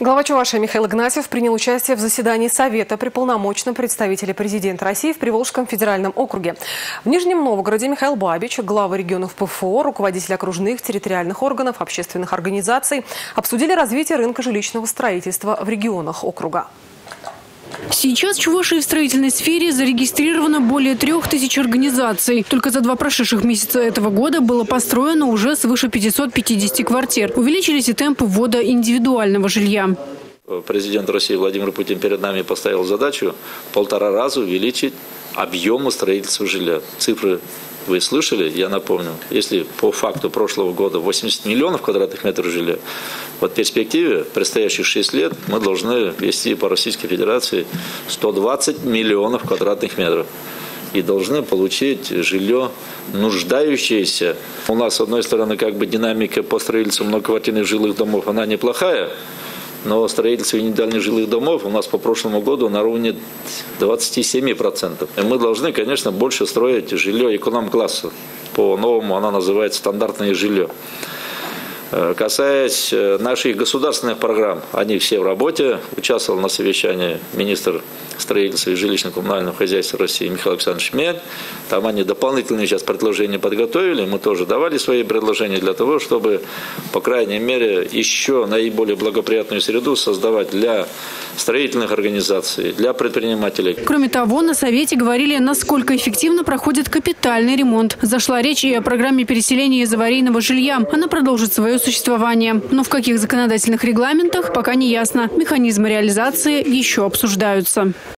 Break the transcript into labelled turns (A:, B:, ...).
A: Глава Чувашии Михаил Игнатьев принял участие в заседании Совета при полномочном представителе президента России в Приволжском федеральном округе. В Нижнем Новгороде Михаил Бабич, глава регионов ПФО, руководитель окружных территориальных органов, общественных организаций обсудили развитие рынка жилищного строительства в регионах округа.
B: Сейчас в Чувашии в строительной сфере зарегистрировано более трех тысяч организаций. Только за два прошедших месяца этого года было построено уже свыше 550 квартир. Увеличились и темпы ввода индивидуального жилья.
C: Президент России Владимир Путин перед нами поставил задачу полтора раза увеличить объемы строительства жилья. Цифры вы слышали, я напомню, если по факту прошлого года 80 миллионов квадратных метров жилья, вот в перспективе предстоящих 6 лет мы должны вести по Российской Федерации 120 миллионов квадратных метров и должны получить жилье нуждающееся. У нас, с одной стороны, как бы динамика по строительству многоквартирных жилых домов, она неплохая, но строительство индивидуальных жилых домов у нас по прошлому году на уровне 27%. И мы должны, конечно, больше строить жилье эконом-класса. По-новому она называется стандартное жилье. Э, касаясь э, наших государственных программ, они все в работе. Участвовал на совещании министр строительства и жилищно-коммунального хозяйства России Михаил Александрович Медь. Там они дополнительные сейчас предложения подготовили. Мы тоже давали свои предложения для того, чтобы, по крайней мере, еще наиболее благоприятную среду создавать для строительных организаций, для предпринимателей.
B: Кроме того, на Совете говорили, насколько эффективно проходит капитальный ремонт. Зашла речь и о программе переселения из аварийного жилья. Она продолжит свое существование. Но в каких законодательных регламентах пока не ясно. Механизмы реализации еще обсуждаются.